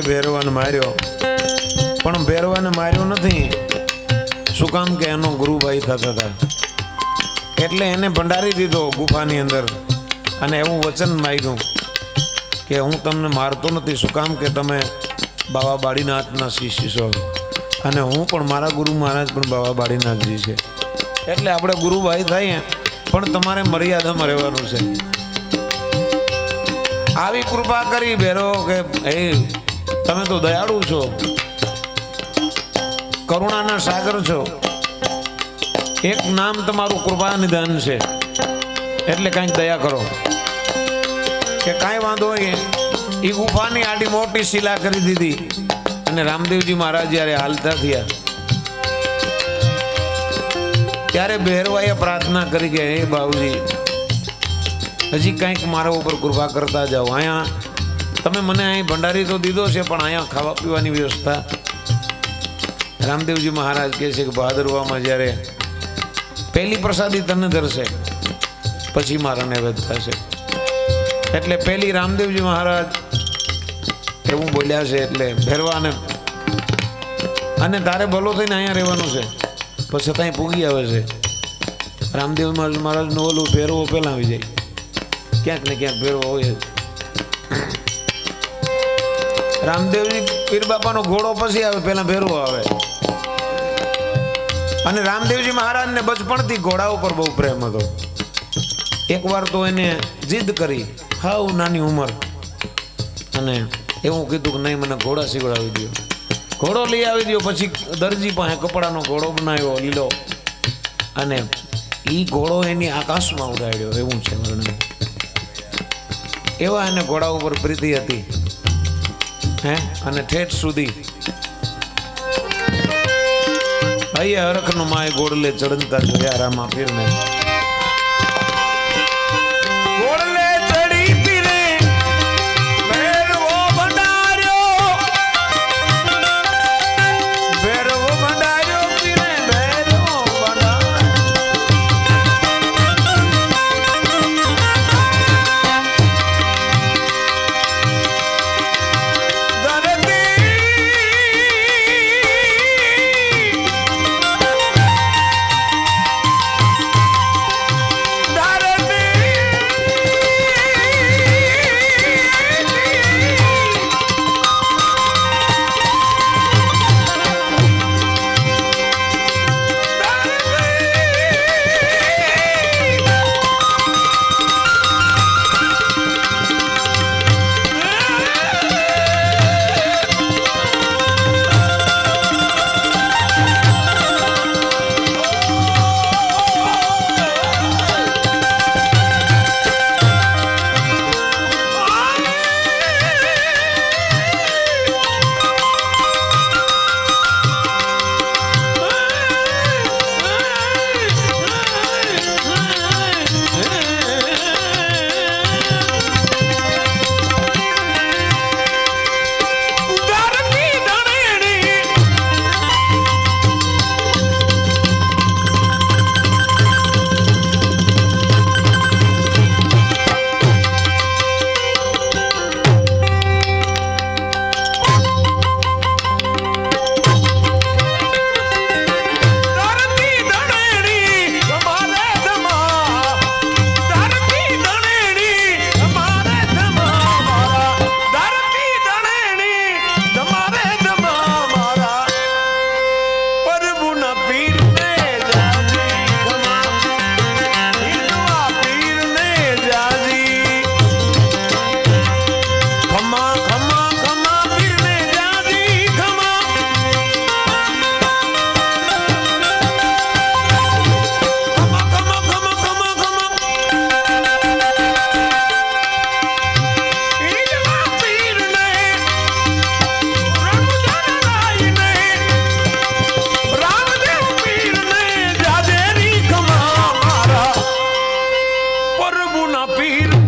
ભેરવાને માર્યો. પણ ભેરવાને માર્યો નથી. શું કામ કે એનો ગુરુભાઈ થતા હતા? એટલે એને ભંડારી દીધો ગુફાની અંદર. અને એવું વચન માગ્યું કે હું તમને મારતો નથી. શું કામ કે તમે બાબા બાળીનાથના શિષ્ય છો? અને હું પણ મારા ગુરુ મહારાજ પણ બાબા બાળીનાથજી છે. એટલે આપણે ગુરુભાઈ થઈએ, પણ તમારે મર્યાદામાં રહેવાનું છે. આવી કૃપા કરી ભેરો કે, એ તમે તો દયાળુ છો. કરુણાના સાગર છો. એક નામ તમારું કૃપા નિધાન છે. એટલે કાંઈક દયા કરો. કે કાંઈ વાંધો હોય એ ગુફાની આડી મોટી શિલા કરી દીધી. અને રામદેવજી મહારાજ જ્યારે હાલતા થયા, ત્યારે બહેરવાએ પ્રાર્થના કરી કે, હે બાબુજી હજી કંઈક મારા ઉપર કૃપા કરતા જાઓ. અહીંયા તમે મને અહીં ભંડારી તો દીધો છે, પણ અહીંયા ખાવા પીવાની વ્યવસ્થા રામદેવજી મહારાજ કહે છે કે ભાદરવામાં જ્યારે પહેલી પ્રસાદી તને ધરશે, પછી મારાને વધતા થશે. એટલે પહેલી રામદેવજી મહારાજ એવું બોલ્યા છે, એટલે ભેરવાને અને તારે ભલો થઈને અહીંયા રહેવાનું છે પછી છતાંય પૂગી આવે છે. રામદેવ મહારાજનું ઓલું ભેરવો પહેલાં આવી જાય. ક્યાંક ને ક્યાંક ભેરવો હોય જ. રામદેવજી પીર બાપાનો ઘોડો પછી આવે પહેલા ભેરવો આવે. અને રામદેવજી મહારાજને બચપણથી ઘોડા ઉપર બહુ પ્રેમ હતો. એકવાર તો એને જીદ કરી, હાવ નાની ઉંમર. અને એવું કીધું કે નહીં, મને ઘોડા શીવડાવી દો ઘોડો લઈ આવી દો પછી દરજી પાસે કપડાનો ઘોડો બનાવ્યો, લીલો. અને એ ઘોડો એની આકાશમાં ઉડાડ્યો, એવું છે વર્ણન. એવા એને ઘોડા ઉપર પ્રીતિ હતી. હે? અને ઠેઠ સુધી. અહીંયા હરખનો માય ગોળલે ચડંતા જોયા રામા પીરને corvo na pira.